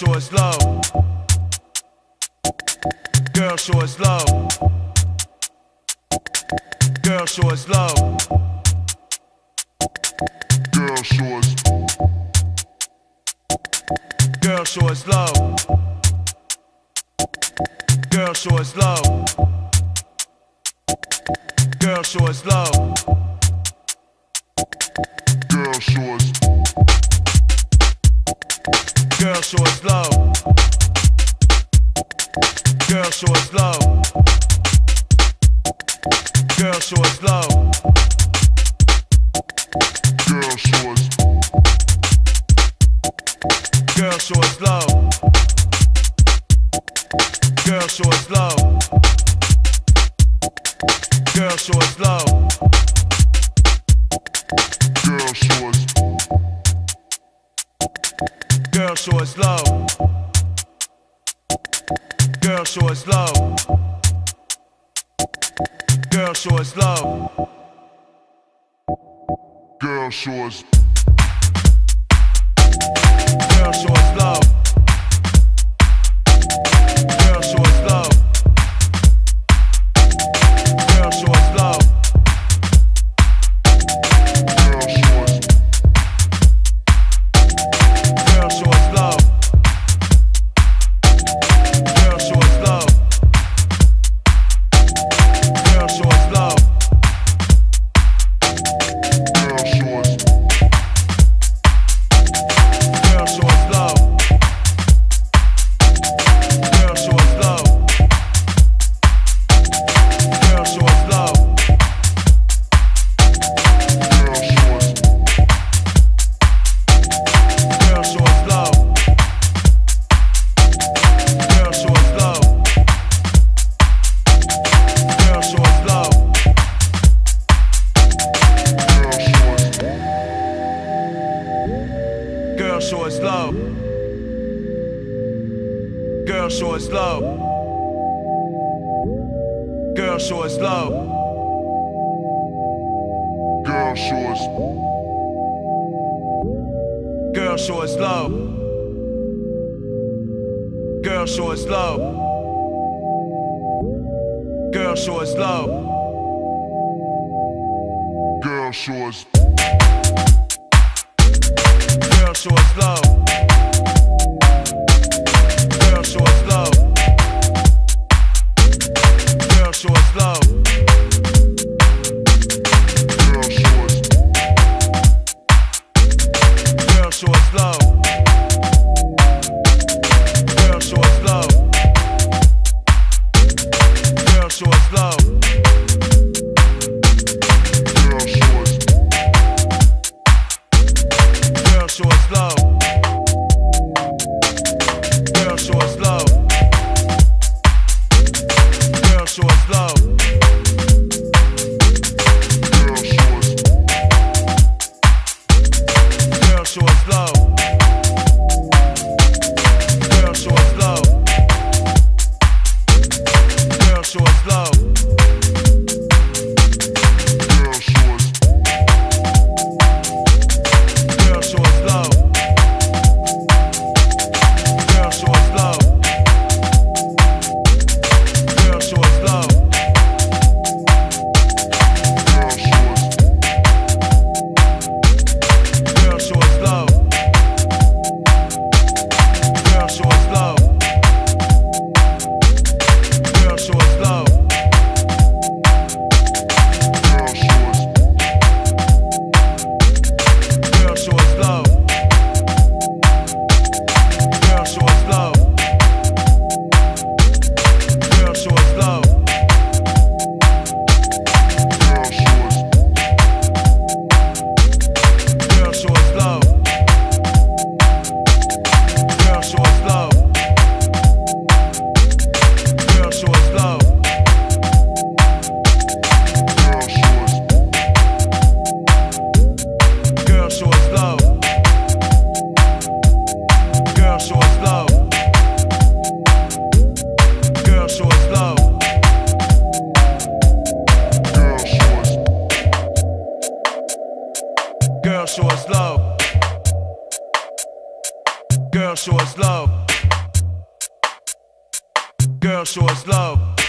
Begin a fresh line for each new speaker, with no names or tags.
show us love. Girl, show us love. Girl, show us love.
Girl, show us.
Girl, show us love. Girl, show us love. Girl, show us love.
Girl, show us.
Girl, show us love. Girl, show us love. Girl, show us love.
Girl, show us.
Girl, show us love. Girl, show us love. Girl, show us love.
Girl, show us
love. Girl, show us love. Girl, show us.
Girl, show us
love. Girl, show us. Girl, show us love.
Girl, show us
love. Girl, show us love. Girl, show us.
Girl, show us
love. Girl, show us love. Girl, show us love.
Girl, show us.
Show us love. Girl, Girl, show us love. Girl, show us love.